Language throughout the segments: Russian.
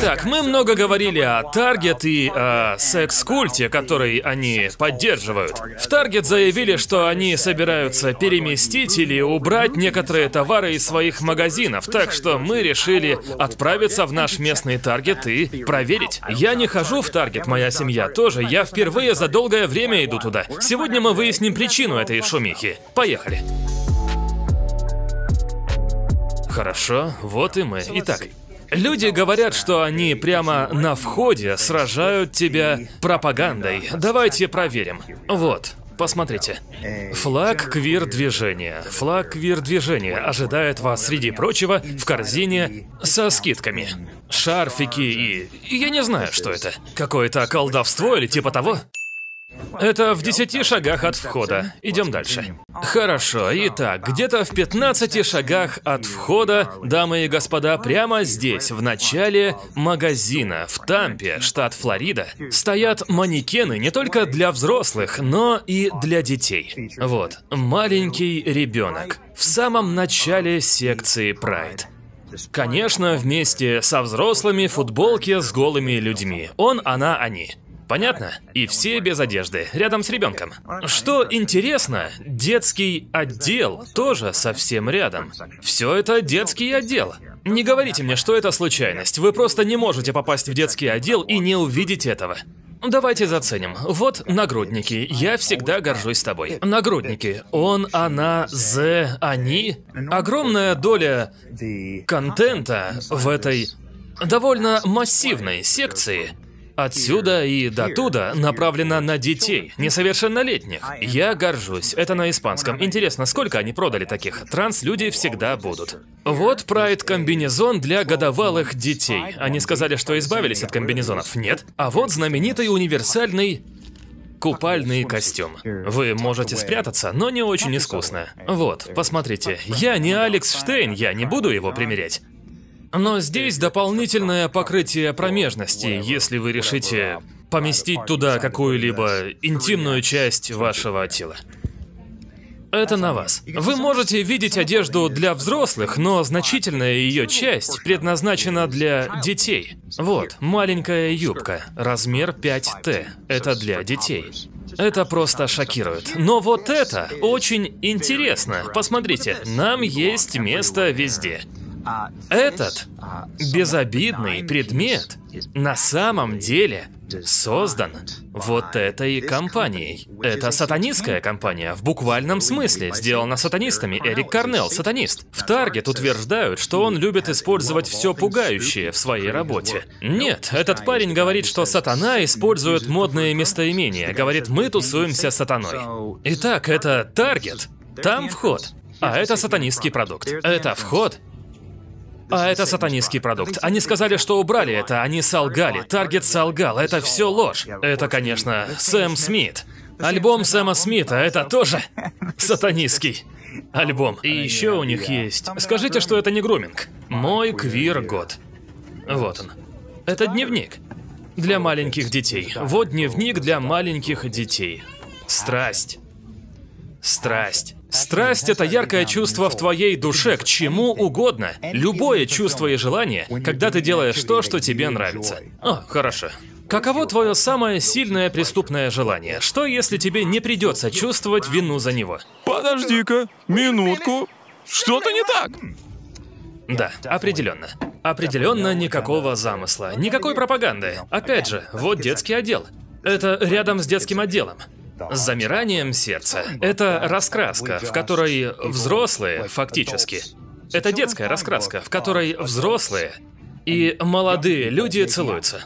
Итак, мы много говорили о Таргет и о секс-культе, который они поддерживают. В Таргет заявили, что они собираются переместить или убрать некоторые товары из своих магазинов, так что мы решили отправиться в наш местный Таргет и проверить. Я не хожу в Таргет, моя семья тоже. Я впервые за долгое время иду туда. Сегодня мы выясним причину этой шумихи. Поехали. Хорошо, вот и мы. Итак, Люди говорят, что они прямо на входе сражают тебя пропагандой. Давайте проверим. Вот, посмотрите. Флаг квир-движения. Флаг квир-движения ожидает вас, среди прочего, в корзине со скидками. Шарфики и... Я не знаю, что это. Какое-то колдовство или типа того? Это в 10 шагах от входа. Идем дальше. Хорошо, итак, где-то в 15 шагах от входа, дамы и господа, прямо здесь, в начале магазина, в Тампе, штат Флорида, стоят манекены не только для взрослых, но и для детей. Вот, маленький ребенок в самом начале секции Pride. Конечно, вместе со взрослыми футболки с голыми людьми. Он, она, они. Понятно? И все без одежды, рядом с ребенком. Что интересно, детский отдел тоже совсем рядом. Все это детский отдел. Не говорите мне, что это случайность. Вы просто не можете попасть в детский отдел и не увидеть этого. Давайте заценим. Вот нагрудники. Я всегда горжусь тобой. Нагрудники. Он, она, з, они. Огромная доля контента в этой довольно массивной секции Отсюда и до туда направлено на детей, несовершеннолетних. Я горжусь. Это на испанском. Интересно, сколько они продали таких? Транс-люди всегда будут. Вот Прайд комбинезон для годовалых детей. Они сказали, что избавились от комбинезонов. Нет. А вот знаменитый универсальный купальный костюм. Вы можете спрятаться, но не очень искусно. Вот, посмотрите. Я не Алекс Штейн, я не буду его примерять. Но здесь дополнительное покрытие промежности, если вы решите поместить туда какую-либо интимную часть вашего тела. Это на вас. Вы можете видеть одежду для взрослых, но значительная ее часть предназначена для детей. Вот, маленькая юбка, размер 5Т. Это для детей. Это просто шокирует. Но вот это очень интересно. Посмотрите, нам есть место везде. Этот безобидный предмет на самом деле создан вот этой компанией. Это сатанистская компания, в буквальном смысле, сделана сатанистами. Эрик Карнелл, сатанист. В Таргет утверждают, что он любит использовать все пугающее в своей работе. Нет, этот парень говорит, что сатана использует модные местоимения, говорит, мы тусуемся с сатаной. Итак, это Таргет. Там вход. А это сатанистский продукт. Это вход а это сатанистский продукт. Они сказали, что убрали это, они солгали. Таргет солгал, это все ложь. Это, конечно, Сэм Смит. Альбом Сэма Смита, это тоже сатанистский альбом. И еще у них есть... Скажите, что это не груминг. Мой квир-год. Вот он. Это дневник. Для маленьких детей. Вот дневник для маленьких детей. Страсть. Страсть. Страсть — это яркое чувство в твоей душе к чему угодно. Любое чувство и желание, когда ты делаешь то, что тебе нравится. О, хорошо. Каково твое самое сильное преступное желание? Что, если тебе не придется чувствовать вину за него? Подожди-ка, минутку. Что-то не так. Да, определенно. Определенно никакого замысла, никакой пропаганды. Опять же, вот детский отдел. Это рядом с детским отделом. С замиранием сердца. Это раскраска, в которой взрослые, фактически. Это детская раскраска, в которой взрослые и молодые люди целуются.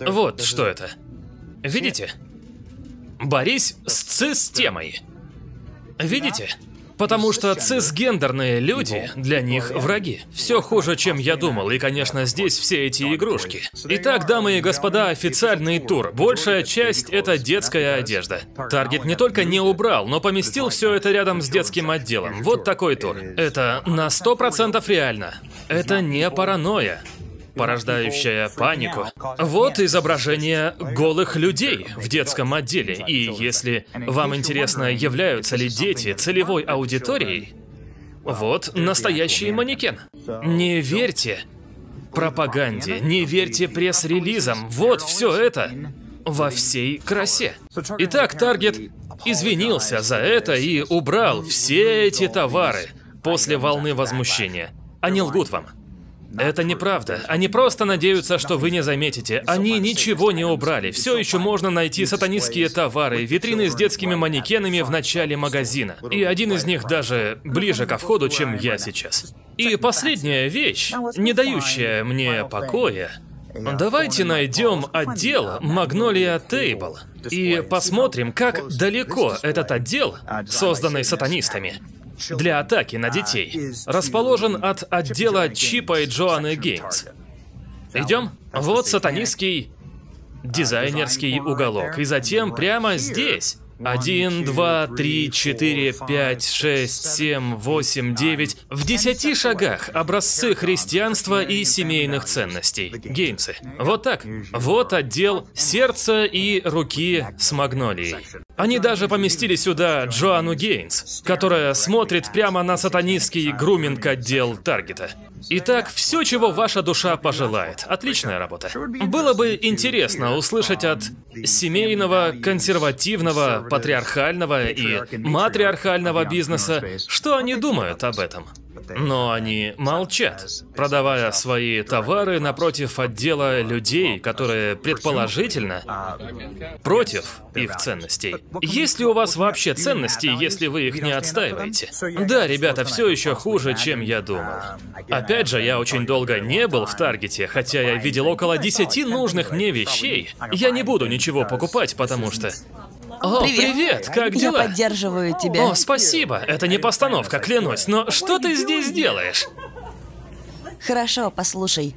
Вот что это. Видите? Борись с системой. Видите? Потому что цисгендерные люди для них враги. Все хуже, чем я думал, и, конечно, здесь все эти игрушки. Итак, дамы и господа, официальный тур. Большая часть — это детская одежда. Таргет не только не убрал, но поместил все это рядом с детским отделом. Вот такой тур. Это на сто процентов реально. Это не паранойя порождающая панику. Вот изображение голых людей в детском отделе, и если вам интересно, являются ли дети целевой аудиторией, вот настоящий манекен. Не верьте пропаганде, не верьте пресс-релизам. Вот все это во всей красе. Итак, Таргет извинился за это и убрал все эти товары после волны возмущения. Они лгут вам. Это неправда. Они просто надеются, что вы не заметите. Они ничего не убрали. Все еще можно найти сатанистские товары, витрины с детскими манекенами в начале магазина. И один из них даже ближе ко входу, чем я сейчас. И последняя вещь, не дающая мне покоя, Давайте найдем отдел Magnolia Table и посмотрим, как далеко этот отдел, созданный сатанистами, для атаки на детей, расположен от отдела Чипа и Джоанны Геймс. Идем? Вот сатанистский дизайнерский уголок. И затем прямо здесь один, два, три, четыре, пять, шесть, семь, восемь, девять. В десяти шагах образцы христианства и семейных ценностей. Геймсы. Вот так. Вот отдел сердца и руки с магнолией. Они даже поместили сюда Джоанну Гейнс, которая смотрит прямо на сатанистский груминг-отдел Таргета. Итак, все, чего ваша душа пожелает. Отличная работа. Было бы интересно услышать от семейного, консервативного, патриархального и матриархального бизнеса, что они думают об этом. Но они молчат, продавая свои товары напротив отдела людей, которые предположительно против их ценностей. Есть ли у вас вообще ценности, если вы их не отстаиваете? Да, ребята, все еще хуже, чем я думал. Опять же, я очень долго не был в Таргете, хотя я видел около 10 нужных мне вещей. Я не буду ничего покупать, потому что о, привет. привет, как дела? Я поддерживаю тебя. О, спасибо. Это не постановка, клянусь. Но что ты здесь делаешь? Хорошо, послушай.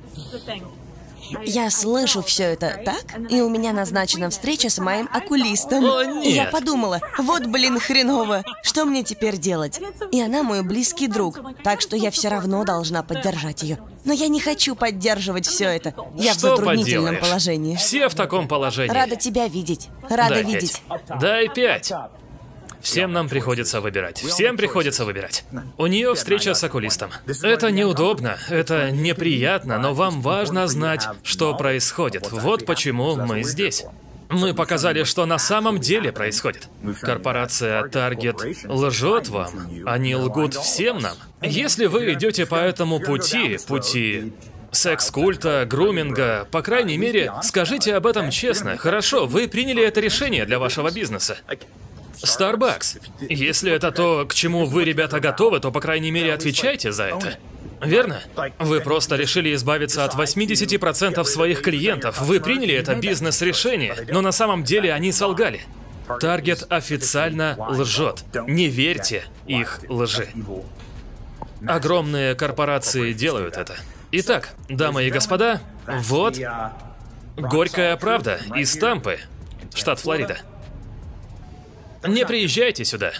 Я слышу все это, так? И у меня назначена встреча с моим окулистом. О, нет. И я подумала, вот блин хреново, что мне теперь делать? И она мой близкий друг, так что я все равно должна поддержать ее. Но я не хочу поддерживать все это. Я что в затруднительном поделаешь? положении. Все в таком положении. Рада тебя видеть. Рада Дай видеть. пять. Дай пять. Всем нам приходится выбирать. Всем приходится выбирать. У нее встреча с окулистом. Это неудобно, это неприятно, но вам важно знать, что происходит. Вот почему мы здесь. Мы показали, что на самом деле происходит. Корпорация Target лжет вам. Они лгут всем нам. Если вы идете по этому пути, пути секс-культа, груминга, по крайней мере, скажите об этом честно. Хорошо, вы приняли это решение для вашего бизнеса. Starbucks. Если это то, к чему вы, ребята, готовы, то, по крайней мере, отвечайте за это. Верно? Вы просто решили избавиться от 80% своих клиентов. Вы приняли это бизнес-решение, но на самом деле они солгали. Таргет официально лжет. Не верьте их лжи. Огромные корпорации делают это. Итак, дамы и господа, вот горькая правда из Тампы, штат Флорида. Не приезжайте сюда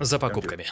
за покупками.